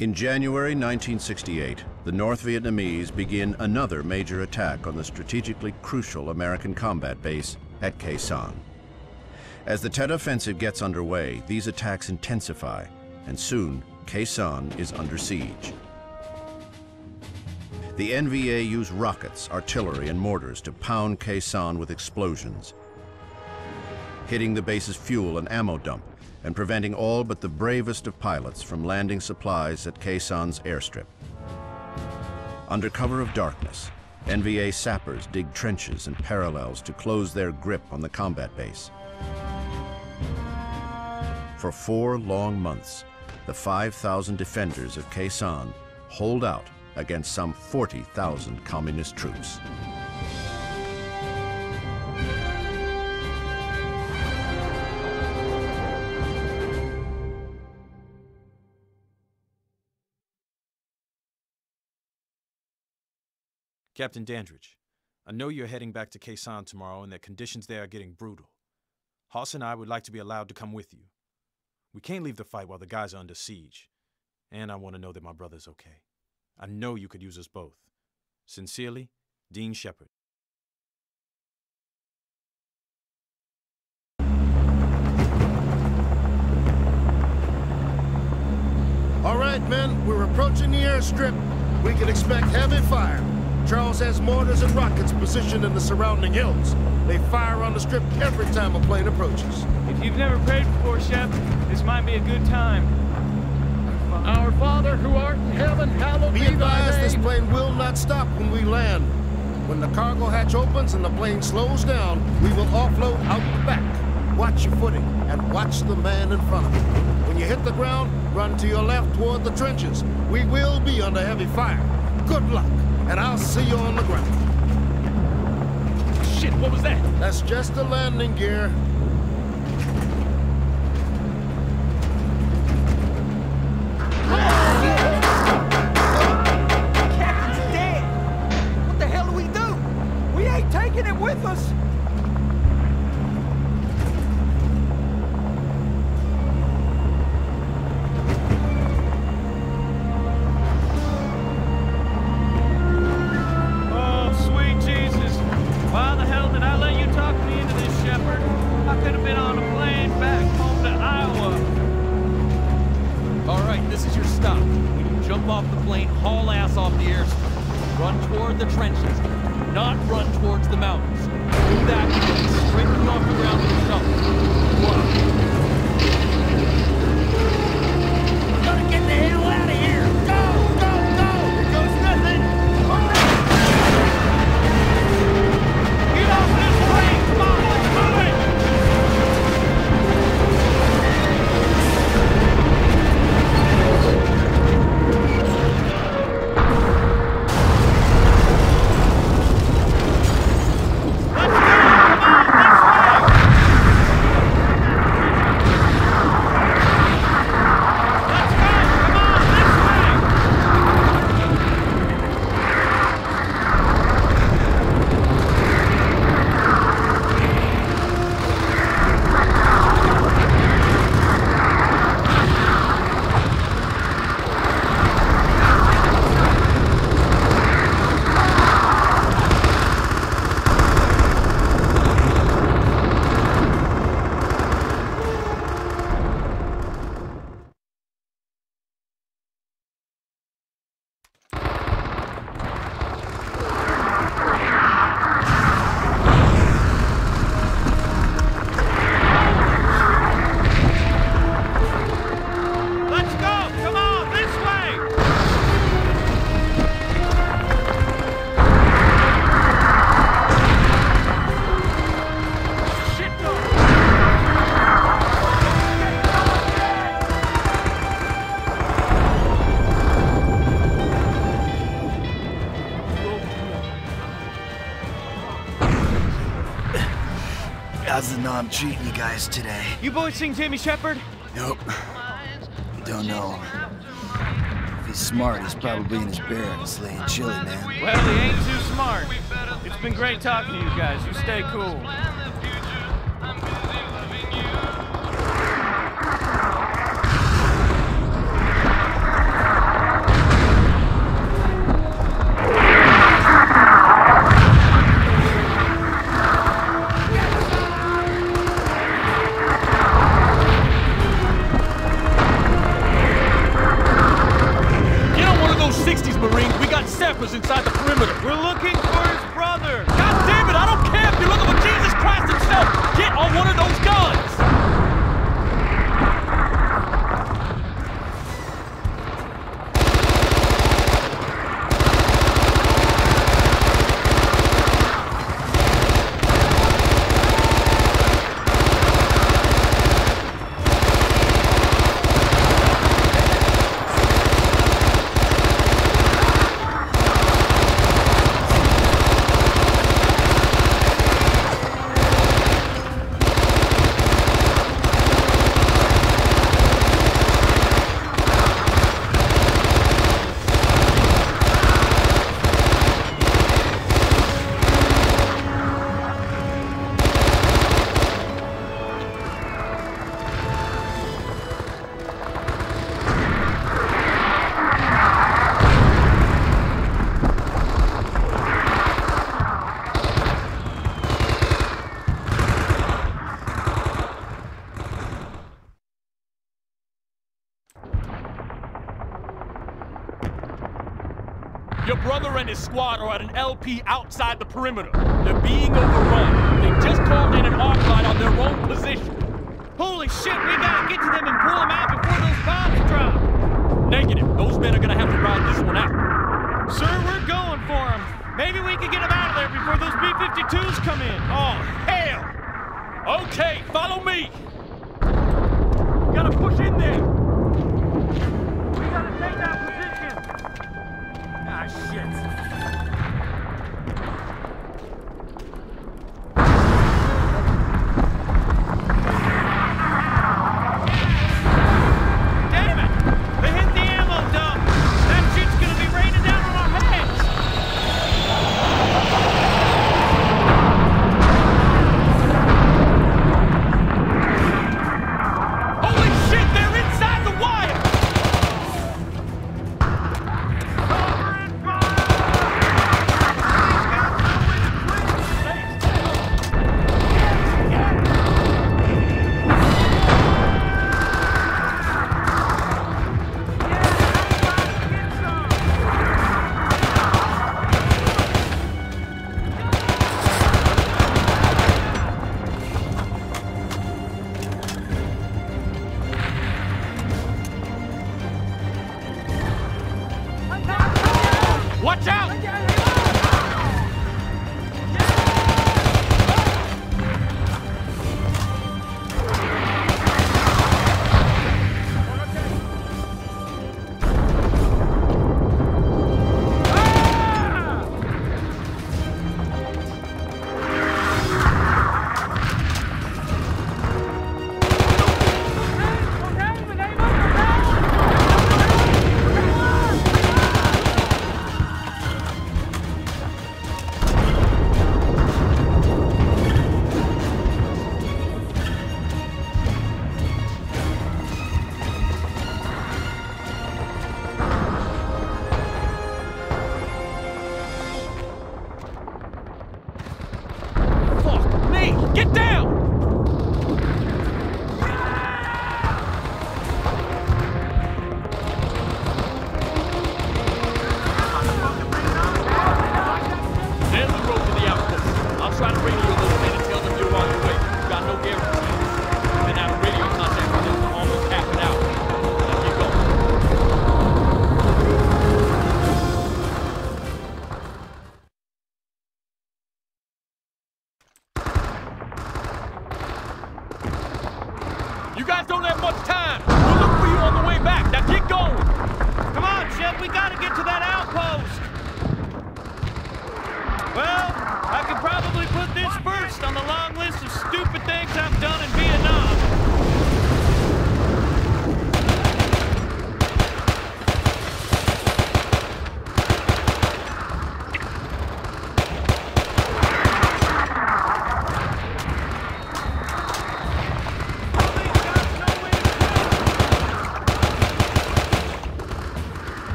In January 1968, the North Vietnamese begin another major attack on the strategically crucial American combat base at Khe Sanh. As the Tet Offensive gets underway, these attacks intensify, and soon Khe Sanh is under siege. The NVA use rockets, artillery, and mortars to pound Khe Sanh with explosions, hitting the base's fuel and ammo dump and preventing all but the bravest of pilots from landing supplies at Sanh's airstrip. Under cover of darkness, NVA sappers dig trenches and parallels to close their grip on the combat base. For four long months, the 5,000 defenders of Sanh hold out against some 40,000 communist troops. Captain Dandridge, I know you're heading back to Sanh tomorrow and that conditions there are getting brutal. Hoss and I would like to be allowed to come with you. We can't leave the fight while the guys are under siege. And I want to know that my brother's okay. I know you could use us both. Sincerely, Dean Shepard. All right, men, we're approaching the airstrip. We can expect heavy fire. Charles has mortars and rockets positioned in the surrounding hills. They fire on the strip every time a plane approaches. If you've never prayed before, Shep, this might be a good time. Our Father who art in heaven, hallowed Be thy be thy advised, this plane will not stop when we land. When the cargo hatch opens and the plane slows down, we will offload out the back. Watch your footing and watch the man in front of you. When you hit the ground, run to your left toward the trenches. We will be under heavy fire. Good luck, and I'll see you on the ground. Shit, what was that? That's just the landing gear. Jump off the plane, haul ass off the airstrip. Run toward the trenches, not run towards the mountains. Do that and get straight off the ground with a shovel. Gotta get the hell out of here! How's the knob treating you guys today? You boys seen Timmy Shepard? Nope. Don't know. If he's smart, he's probably in his barracks laying chili, man. Well, he ain't too smart. It's been great talking to you guys. You stay cool. Brother and his squad are at an LP outside the perimeter. They're being overrun. They just called in an arc light on their own position. Holy shit, we gotta get to them and pull them out before those bombs drop. Negative. Those men are gonna have to ride this one out. Sir, we're going for them. Maybe we can get them out of there before those B-52s come in. Oh, hell! Okay, follow me! Gotta push in there.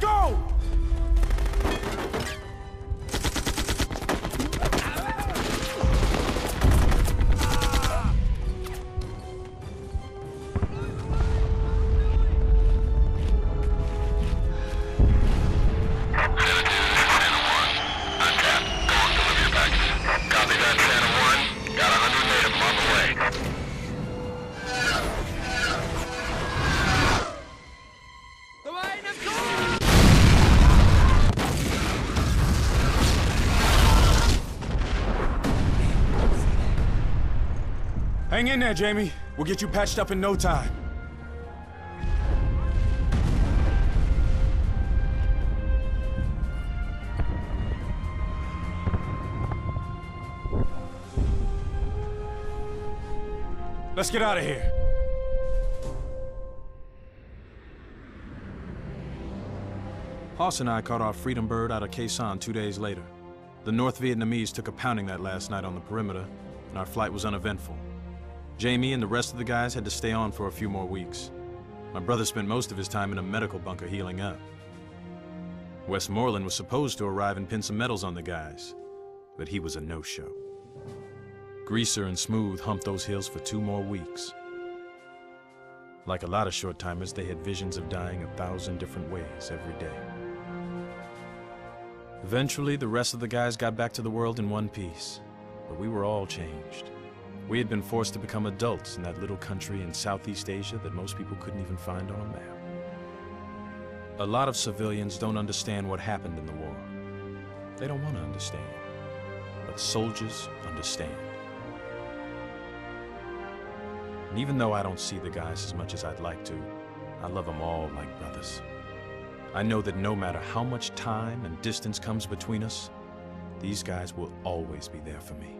Let's go! Hang in there, Jamie. We'll get you patched up in no time. Let's get out of here. Hoss and I caught our Freedom Bird out of Sanh two days later. The North Vietnamese took a pounding that last night on the perimeter, and our flight was uneventful. Jamie and the rest of the guys had to stay on for a few more weeks. My brother spent most of his time in a medical bunker healing up. Westmoreland was supposed to arrive and pin some medals on the guys, but he was a no-show. Greaser and Smooth humped those hills for two more weeks. Like a lot of short-timers, they had visions of dying a thousand different ways every day. Eventually, the rest of the guys got back to the world in one piece, but we were all changed. We had been forced to become adults in that little country in Southeast Asia that most people couldn't even find on a map. A lot of civilians don't understand what happened in the war. They don't want to understand. But soldiers understand. And even though I don't see the guys as much as I'd like to, I love them all like brothers. I know that no matter how much time and distance comes between us, these guys will always be there for me.